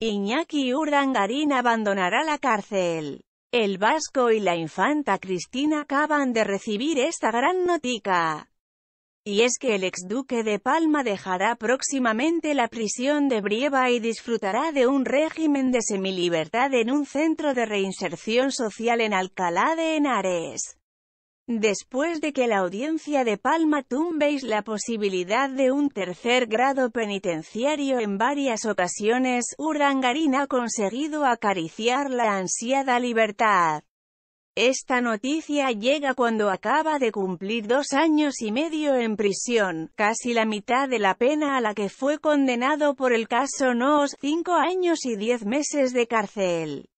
Iñaki Urdangarín abandonará la cárcel. El Vasco y la infanta Cristina acaban de recibir esta gran notica. Y es que el exduque de Palma dejará próximamente la prisión de Brieva y disfrutará de un régimen de semilibertad en un centro de reinserción social en Alcalá de Henares. Después de que la audiencia de Palma tumbéis la posibilidad de un tercer grado penitenciario en varias ocasiones, Urdangarín ha conseguido acariciar la ansiada libertad. Esta noticia llega cuando acaba de cumplir dos años y medio en prisión, casi la mitad de la pena a la que fue condenado por el caso NOS, cinco años y diez meses de cárcel.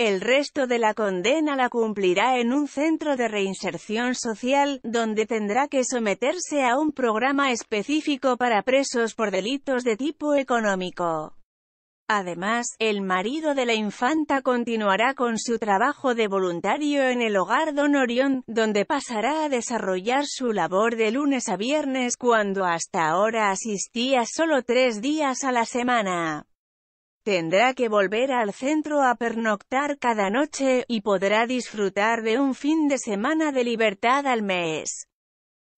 El resto de la condena la cumplirá en un centro de reinserción social, donde tendrá que someterse a un programa específico para presos por delitos de tipo económico. Además, el marido de la infanta continuará con su trabajo de voluntario en el hogar Don Orión, donde pasará a desarrollar su labor de lunes a viernes cuando hasta ahora asistía solo tres días a la semana. Tendrá que volver al centro a pernoctar cada noche, y podrá disfrutar de un fin de semana de libertad al mes.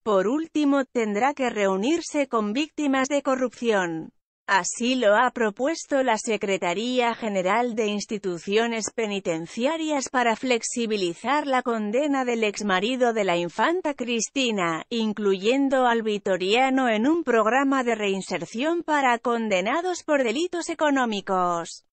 Por último, tendrá que reunirse con víctimas de corrupción. Así lo ha propuesto la Secretaría General de Instituciones Penitenciarias para flexibilizar la condena del exmarido de la infanta Cristina, incluyendo al vitoriano en un programa de reinserción para condenados por delitos económicos.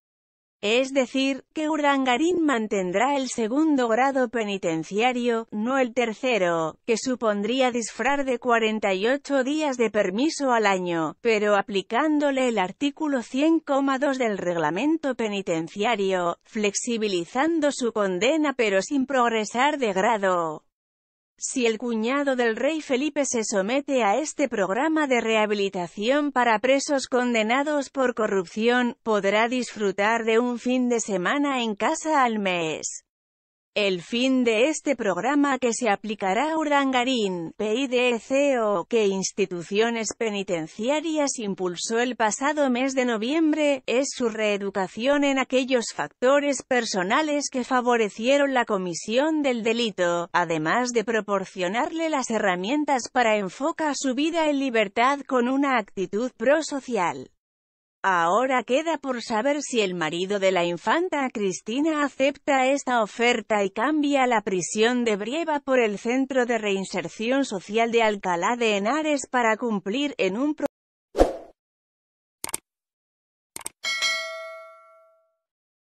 Es decir, que Urdangarín mantendrá el segundo grado penitenciario, no el tercero, que supondría disfrar de 48 días de permiso al año, pero aplicándole el artículo 100,2 del reglamento penitenciario, flexibilizando su condena pero sin progresar de grado. Si el cuñado del rey Felipe se somete a este programa de rehabilitación para presos condenados por corrupción, podrá disfrutar de un fin de semana en casa al mes. El fin de este programa que se aplicará a Urdangarín, PIDC o que instituciones penitenciarias impulsó el pasado mes de noviembre, es su reeducación en aquellos factores personales que favorecieron la comisión del delito, además de proporcionarle las herramientas para enfocar su vida en libertad con una actitud prosocial. Ahora queda por saber si el marido de la infanta Cristina acepta esta oferta y cambia la prisión de Brieva por el Centro de Reinserción Social de Alcalá de Henares para cumplir en un